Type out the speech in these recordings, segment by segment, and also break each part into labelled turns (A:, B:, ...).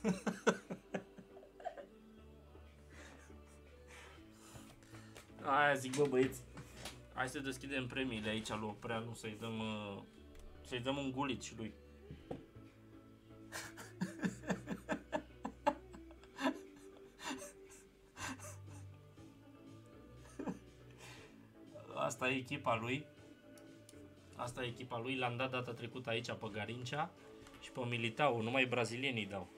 A: Aia zic, bă băieți, hai să deschidem premiile aici lui Opreanu, să-i dăm, uh, să-i dăm un gulit și lui. Asta e echipa lui. Asta e echipa lui. L-am dat data trecută aici pe Garincea și pe Militao. Numai brazilienii dau.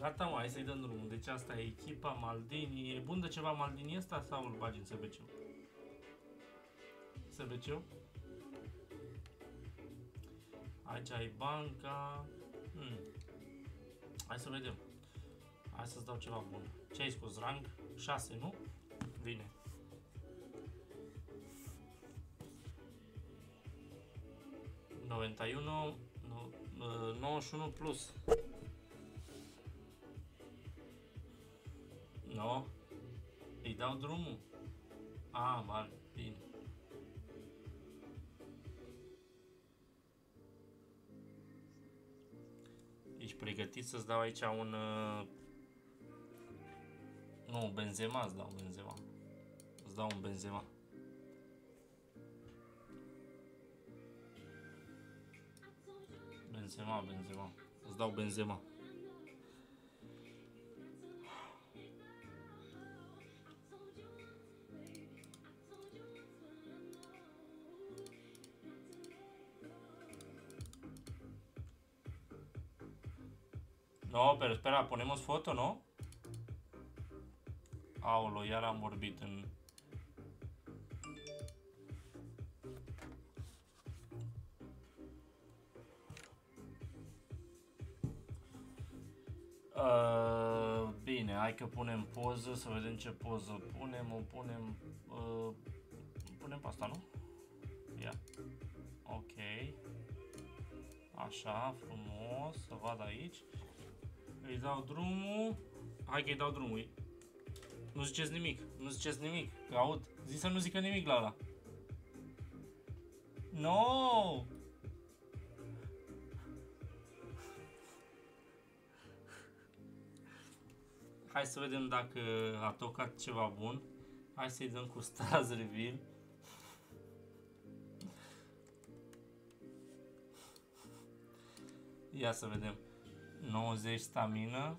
A: Gata, mă, hai să-i dăm drumul. Deci asta e echipa Maldini. E bun de ceva Maldini ăsta sau îl bagi în SBC? SBC? Aici ai banca. Hmm. Hai să vedem. Hai să-ți dau ceva bun. Ce ai scos? Rang 6, nu? Bine. Noventa y uno, no, 91 plus. Dau drumul. Ah, vale, bine. Ești pregătit să-ți dau aici un... Uh... Nu, Benzema îți dau Benzema. Îți dau un Benzema. Benzema, Benzema. Îți dau Benzema. No, pero espera, ponemos foto, ¿no? Aolo, iar am vorbit în... Uh, bine, hai că punem poză, să vedem ce poză punem. O punem... Uh, punem pe asta, nu? Ia. Ok. Așa, frumos, să vad aici. Îi dau drumul. Hai că îi dau drumul. Nu ziceți nimic. Nu ziceți nimic. Că aud. Zi să nu zică nimic la ăla. No! Hai să vedem dacă a tocat ceva bun. Hai să-i dăm cu Stars Reveal. Ia să vedem. 90 stamina,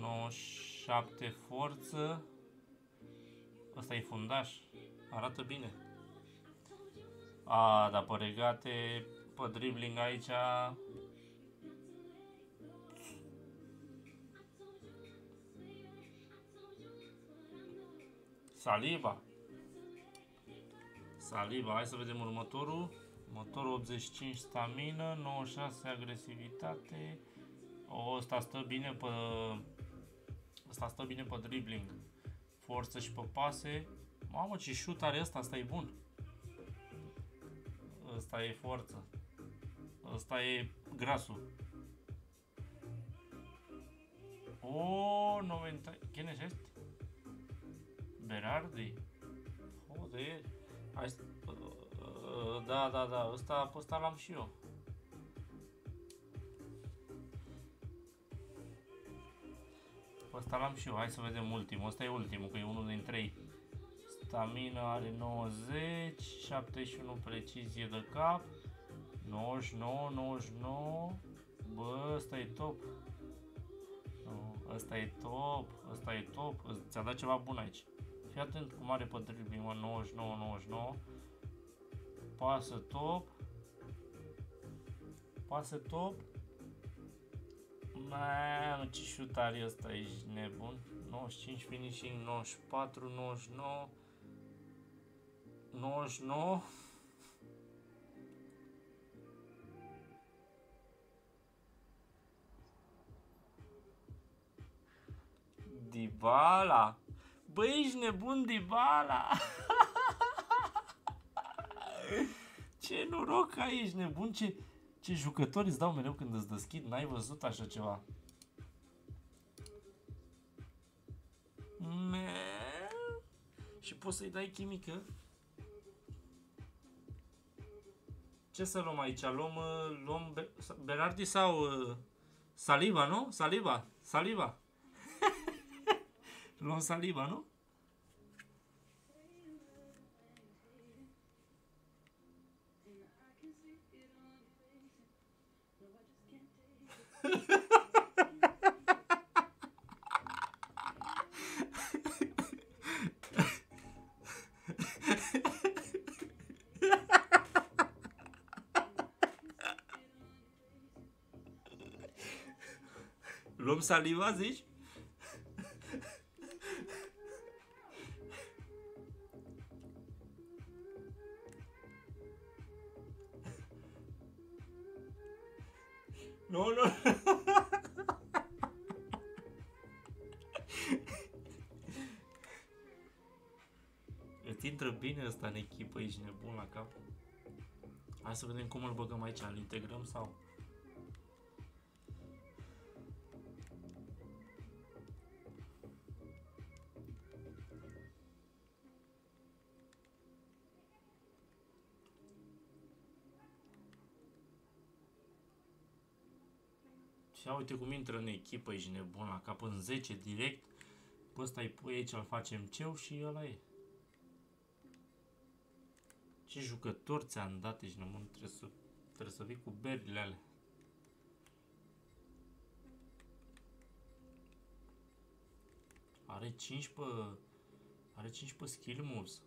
A: 97 forță. Ăsta e fundaș. Arată bine. A, dar pe regate, pe dribbling aici... Saliba. Saliba. Hai să vedem următorul. Motorul 85 stamina, 96 agresivitate, o, ăsta stă bine pe... Ăsta stă bine pe dribbling. Forță și pe pase. Mamă, ce șut are ăsta, ăsta e bun. Ăsta e forță. Ăsta e grasul. O, 90... Cine es este? Berardi. Joder. Hai, da, da, da, ăsta, ăsta l-am și eu. Ăsta l-am și eu. Hai să vedem ultimul. Ăsta e ultimul, că e unul din trei. Stamina are 90, 71 precizie de cap, 99, 99. Bă, ăsta e top. No, ăsta e top, ăsta e top. Ți-a dat ceva bun aici. Fii atent cum are pe dribbling, mă, 99, 99. Pasă top. Pasă top. Mamă, ce șutar e ăsta, ești nebun. 95 finishing, 94, 99, 99. Dybala. Băi, ești nebun, Dybala. ce noroc ai, ești nebun, ce... Ce jucători îți dau mereu când îți deschid, n-ai văzut așa ceva. Me și poți să-i dai chimică. Ce să luăm aici? Luăm, uh, luăm Be Berardi sau uh, Saliva, nu? Saliva, Saliva. luăm Saliva, nu? Luăm saliva, zici? Nu, nu. Îți intră bine ăsta în echipă, ești nebun la cap. Hai să vedem cum îl băgăm aici, îl integrăm sau... Și uite cum intră în echipă, ești nebun la cap în 10 direct. Pe ăsta îi pui aici, îl facem ceu și ăla e. Ce jucători ți-am dat, ești nebun, trebuie să, trebuie să vii cu berile alea. Are 5 pe... Are 5 pe skill moves.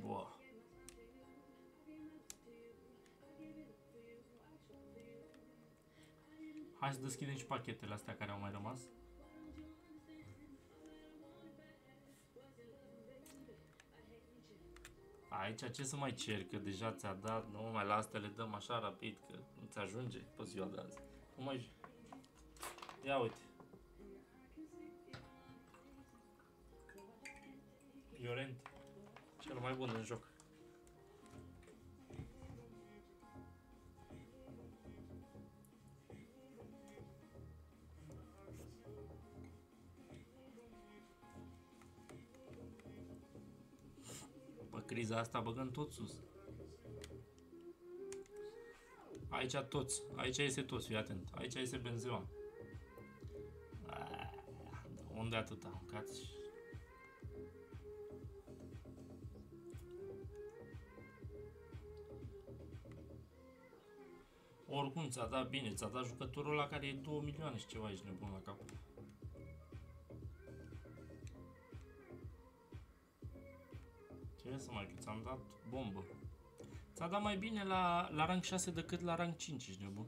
A: Boah. Hai să deschidem și pachetele astea care au mai rămas. Aici ce să mai cer, că deja ți-a dat, nu mai la astea le dăm așa rapid, că nu ți ajunge pe ziua de azi. Nu mai... Ia uite. Violent. Cel mai bun în joc. Criza asta băgăm tot sus. Aici toți. Aici este toți, fii atent. Aici este Benzema. Unde atâta? Cați. Oricum ți-a dat bine, ți-a dat jucătorul la care e 2 milioane și ceva, ești nebun la cap. Dat bombă. Ți-a dat mai bine la, la rang 6 decât la rang 5, ești nebun.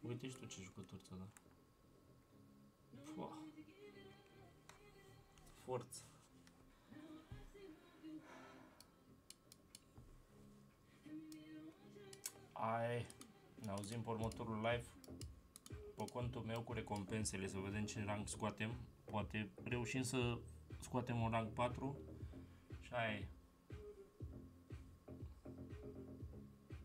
A: Uite și tu ce jucător ți-a dat. Fua. Forță. Ai, ne auzim pe următorul live pe contul meu cu recompensele, să vedem ce rang scoatem. Poate reușim să scoatem un rang 4 și aia